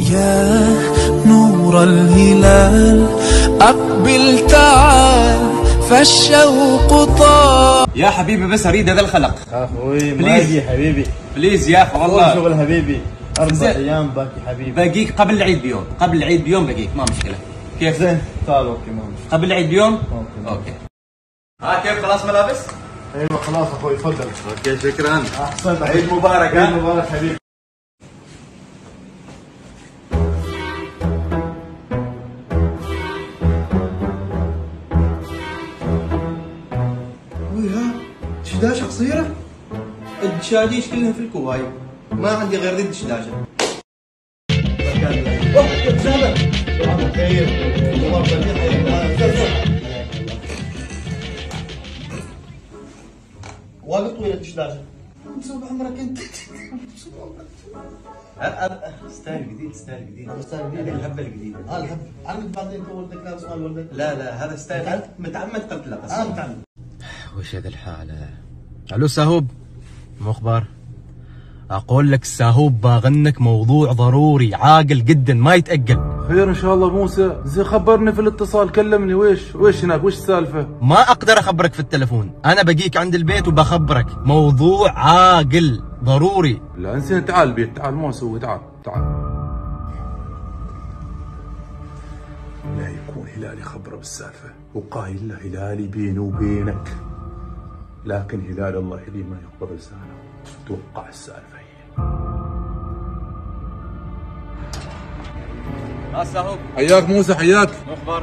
يا نور الهلال أقبل تعال فالشوق طال. يا حبيبي بس أريد هذا الخلق. أخوي ما please. أجي حبيبي؟ please يا أخي والله. شغل حبيبي. أربع زين. أيام باقي حبيبي. باقيك قبل العيد بيوم. قبل العيد بيوم باقيك ما مشكلة. كيف؟ زين. تعال okay ما مشكلة. قبل العيد بيوم؟ okay. okay. ها كيف؟ خلاص ملابس؟ أيوه خلاص أخوي تفضل. okay شكرا. احسنت عيد مبارك عيد مبارك حبيبي. دشداشة قصيرة الدشاديش كلها في الكواي ما عندي غير ذي الدشداشه وايد طويلة الدشداشة مسوي عمرك انت style جديد style جديد. style جديد. الهبه الجديده آه الحب علمت بعدين ولدك لابس مال ولدك لا لا هذا style متعمد قلت لك آه. متعلم وش هذا الحالة ألو ساهوب مو أخبار؟ أقول لك الساهوب باغنك موضوع ضروري عاقل جدا ما يتأجل. خير إن شاء الله موسى. زي خبرني في الاتصال كلمني ويش؟ ويش هناك؟ وش السالفة؟ ما أقدر أخبرك في التلفون. أنا بجيك عند البيت وبخبرك. موضوع عاقل ضروري. لا انسين تعال بيت تعال مو أسوي تعال تعال. لا يكون هلالي خبره بالسالفة وقايل له هلالي بيني وبينك. لكن هلال الله يهديه ما يقبض لسانه. توقع السالفة هي. ها ساهوب حياك موسى حياك. مو أخبار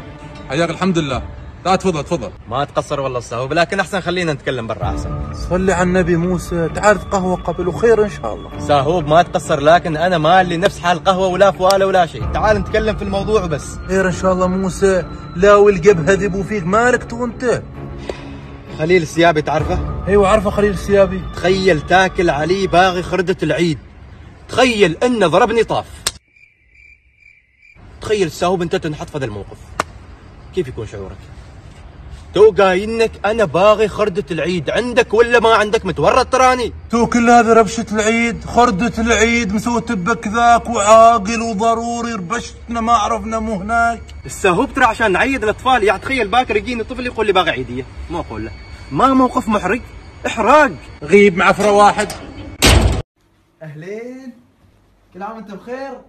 حياك الحمد لله. لا تفضل تفضل. ما تقصر والله الساهوب لكن أحسن خلينا نتكلم برا أحسن. صلي على النبي موسى. تعال قهوة قبل وخير إن شاء الله. ساهوب ما تقصر لكن أنا مالي نفس حال قهوة ولا فواله ولا شيء. تعال نتكلم في الموضوع وبس خير إن شاء الله موسى. لا والقب هذبوا فيك مالك تو أنت. خليل السيابي تعرفه؟ أيوه عارفه خليل السيابي. تخيل تاكل علي باغي خردة العيد. تخيل انه ضربني طاف. تخيل الساهوب انت تنحط في هذا الموقف. كيف يكون شعورك؟ تو قايلنك أنا باغي خردة العيد. عندك ولا ما عندك؟ متورط تراني. تو كل هذه ربشة العيد. خردة العيد مسوت بك ذاك وعاقل وضروري. ربشتنا ما عرفنا مو هناك. الساهوب ترى عشان نعيد الأطفال يعني تخيل باكر يجيني طفل يقول لي باغي عيدية. ما أقول له. ما موقف محرج. احراج غيب معفرة واحد. أهلين. كل عام وأنت بخير.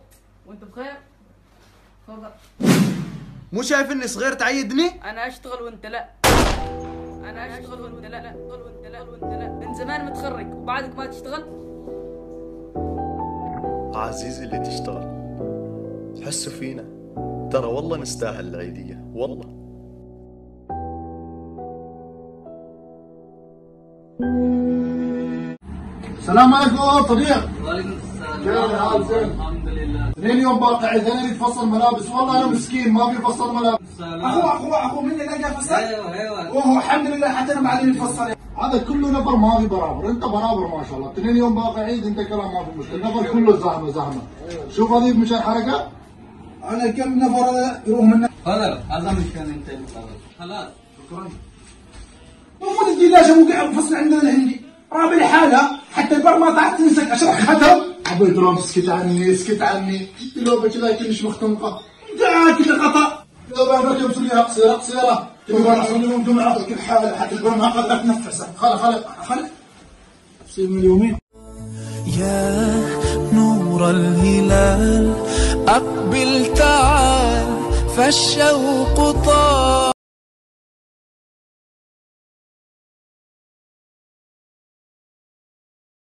وأنت بخير. تفضل. مو شايف إني صغير تعيدني؟ أنا أشتغل وأنت لا. أنا أشتغل وأنت لا. أشتغل وأنت لا. وأنت لا. من زمان متخرج. وبعدك ما تشتغل. عزيزي اللي تشتغل. حسوا فينا. ترى والله نستاهل العيدية. والله. السلام عليكم صديق وعليكم السلام. كيف الحال؟ زين؟ الحمد اثنين يوم باقي عيد أنا اريد فصل ملابس. والله أنا مسكين ما في فصل ملابس. اخو اخو اخو من اللي لقى فصل؟ أيوه أيوه. وهو الحمد لله حتى أنا بعدين يتفصل هذا كله نفر ما في برابر. أنت برابر ما شاء الله. اثنين يوم باقي عيد أنت كلام ما في مشكلة. النفر كله زحمة زحمة. شوف هذه مشان حركه أنا كم نفر هذا يروح من خضر هذا مشان أنت خلاص شكرا. لا مو قاعد فصل عندنا الهندي رابع الحالة. حتى البر ما طلعت تمسك أشرح خدم ابو درام اسكت عني اسكت عني. لو بكذا كلش مختنقة إنت كذا خطأ. كم سوريا قصيرة قصيرة تبي أنا اصلي يوم جمعة في كل حالة حتى البر ما قدرت اتنفسه خلا خلا خلا تصير من اليومين. يا نور الهلال أقبل تعال. فالشوق طال.